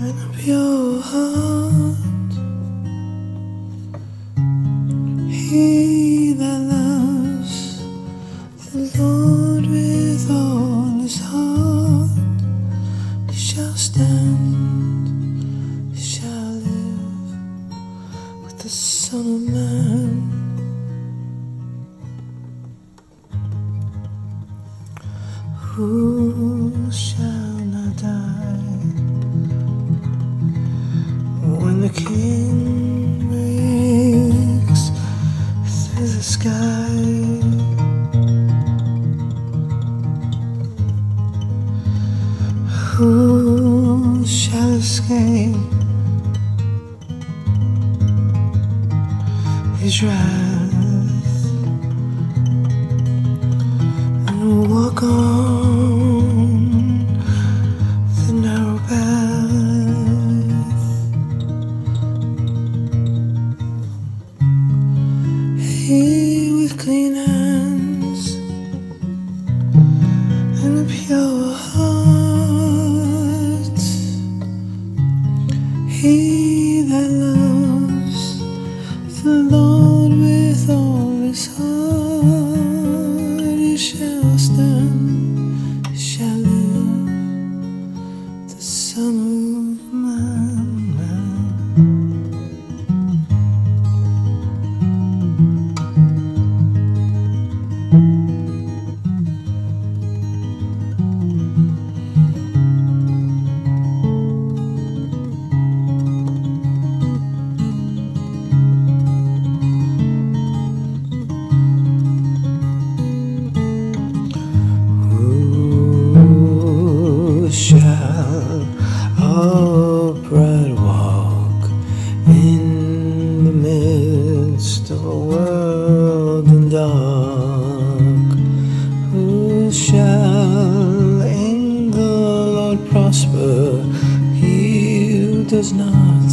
and a pure heart. He that loves the Lord with all his heart shall stand, shall live with the Son of Man. His wrath and walk on the narrow path? He with clean hands does not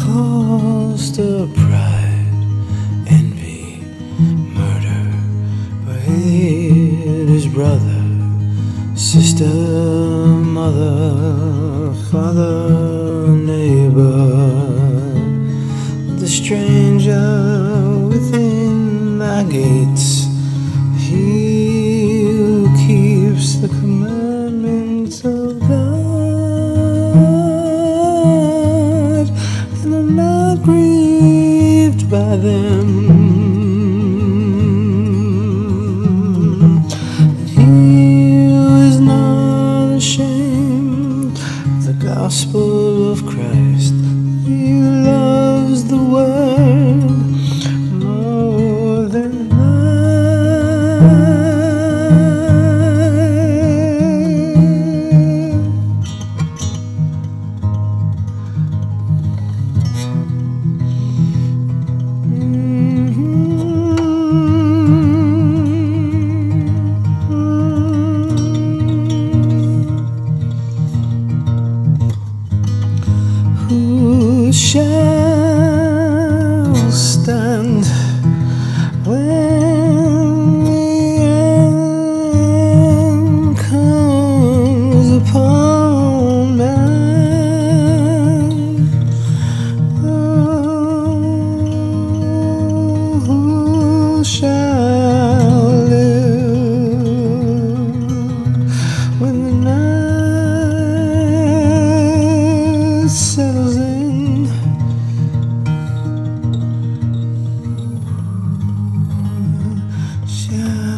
foster pride, envy, murder, or hate his brother sister, mother, father, neighbor, the stranger within thy gates, he them. He is not ashamed. Of the gospel of Christ, he loves the word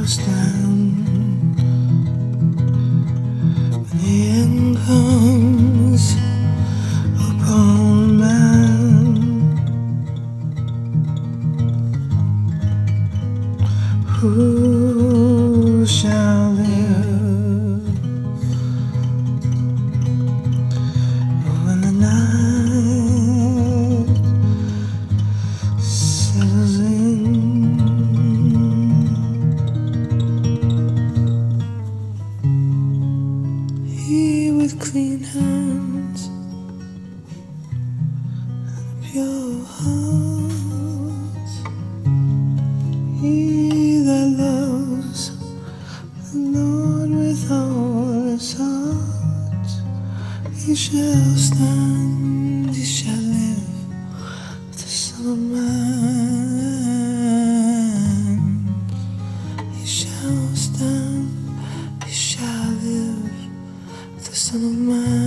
Shall stand when the end comes upon man. who shall live Lord with all his heart, he shall stand, he shall live the Son of Man. He shall stand, he shall live the Son of Man.